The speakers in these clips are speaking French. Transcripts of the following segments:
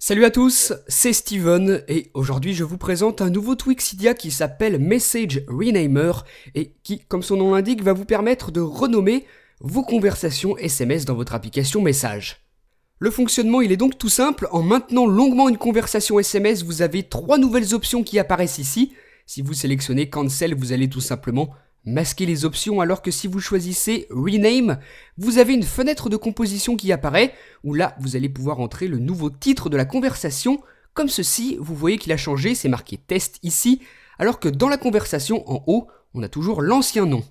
Salut à tous, c'est Steven et aujourd'hui je vous présente un nouveau Twixidia qui s'appelle Message Renamer et qui, comme son nom l'indique, va vous permettre de renommer vos conversations SMS dans votre application Message. Le fonctionnement il est donc tout simple, en maintenant longuement une conversation SMS vous avez trois nouvelles options qui apparaissent ici. Si vous sélectionnez Cancel vous allez tout simplement masquer les options alors que si vous choisissez Rename, vous avez une fenêtre de composition qui apparaît où là vous allez pouvoir entrer le nouveau titre de la conversation comme ceci, vous voyez qu'il a changé, c'est marqué test ici, alors que dans la conversation en haut, on a toujours l'ancien nom.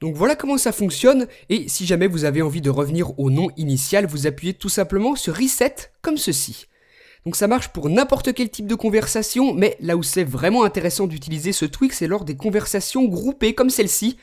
Donc voilà comment ça fonctionne, et si jamais vous avez envie de revenir au nom initial, vous appuyez tout simplement sur Reset comme ceci. Donc ça marche pour n'importe quel type de conversation, mais là où c'est vraiment intéressant d'utiliser ce tweak, c'est lors des conversations groupées comme celle-ci.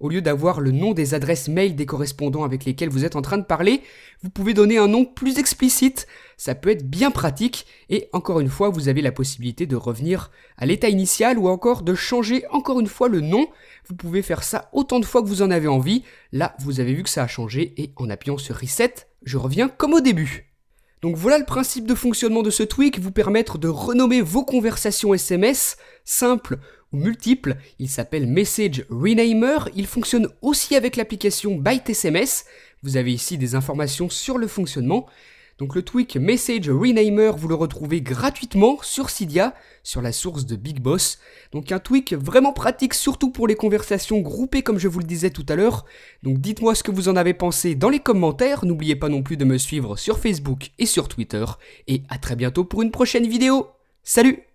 Au lieu d'avoir le nom des adresses mail des correspondants avec lesquels vous êtes en train de parler, vous pouvez donner un nom plus explicite. Ça peut être bien pratique et encore une fois, vous avez la possibilité de revenir à l'état initial ou encore de changer encore une fois le nom. Vous pouvez faire ça autant de fois que vous en avez envie. Là, vous avez vu que ça a changé et en appuyant sur Reset, je reviens comme au début. Donc voilà le principe de fonctionnement de ce tweak, vous permettre de renommer vos conversations SMS, simples ou multiples. Il s'appelle Message Renamer, il fonctionne aussi avec l'application Byte SMS. Vous avez ici des informations sur le fonctionnement. Donc le tweak Message Renamer, vous le retrouvez gratuitement sur Cydia, sur la source de Big Boss. Donc un tweak vraiment pratique, surtout pour les conversations groupées comme je vous le disais tout à l'heure. Donc dites-moi ce que vous en avez pensé dans les commentaires. N'oubliez pas non plus de me suivre sur Facebook et sur Twitter. Et à très bientôt pour une prochaine vidéo. Salut